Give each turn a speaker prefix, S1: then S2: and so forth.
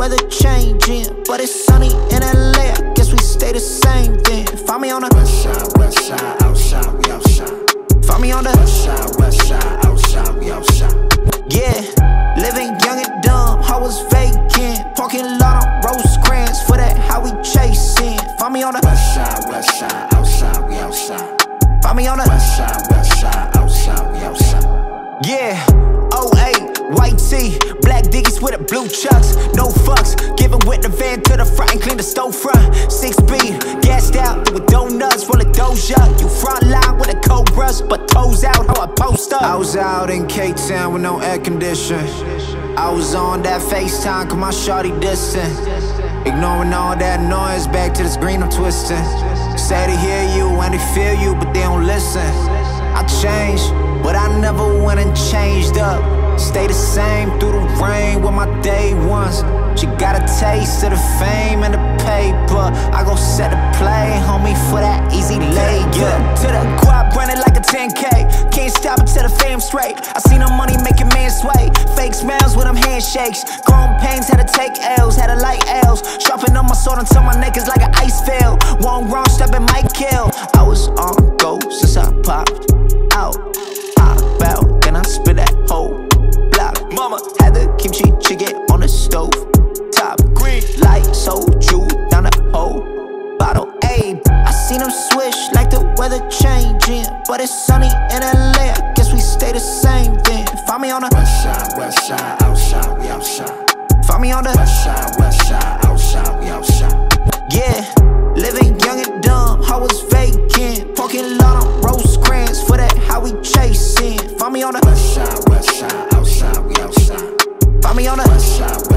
S1: weather changing. But it's sunny in LA, I guess we stay the same then. Find me on the
S2: West side, west side, outside, we outside.
S1: find me on the
S2: West side, west side, outside, we outside.
S1: Yeah, living young and dumb, I was vacant. Parking lot on Rosecrans, for that how we chasing. Find me on the
S2: West side, west side, outside, we outside.
S1: find me on the
S2: West side, west side, outside, we outside.
S1: Yeah, 08, white tee, black Dickies with the blue chucks, no fucks. Giving with the van to the front and clean the stove front. Six speed, gassed out with donuts, roll a doja. You front line with a cobras, but toes out how I post up. I was out in K Town with no air condition. I was on that FaceTime, cause my shawty distant. Ignoring all that noise, back to the screen I'm twisting. Say they hear you and they feel you, but they don't listen. I changed, but I never went and changed up. Stay the same through the rain with my day ones. She got a taste of the fame and the paper. I go set the play, homie, for that easy lay. Yeah, to the guap, running like a 10K. Can't stop until the fame straight. I seen the money making man sway. Fake smiles with them handshakes. Grown pains had to take L's, had to light L's. Sharpen up my sword until my neck is like an ice field. One wrong step and might kill. I was on go since I popped chicken on the stove. Top green light, so true down the whole bottle. Ayy, I seen them swish like the weather changing. But it's sunny in LA, I guess we stay the same then. Find me on the,
S2: West side, west side, outside, we outside.
S1: find me on the,
S2: West side, west side, outside, we outside.
S1: yeah. Living young and dumb, I was vacant. Parking lot on Rosecrans, for that how we chasing. Find me on the,
S2: West side, west side,
S1: me on the.